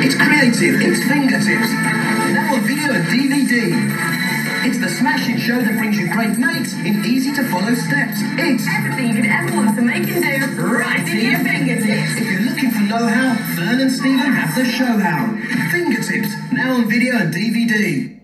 It's creative. It's fingertips. Now on video and DVD. It's the smashing show that brings you great mates in easy to follow steps. It's Everything you could ever want to make and do right in your fingertips. if you're looking for know-how, Fearne and Stephen have the show how. Fingertips. Now on video and DVD.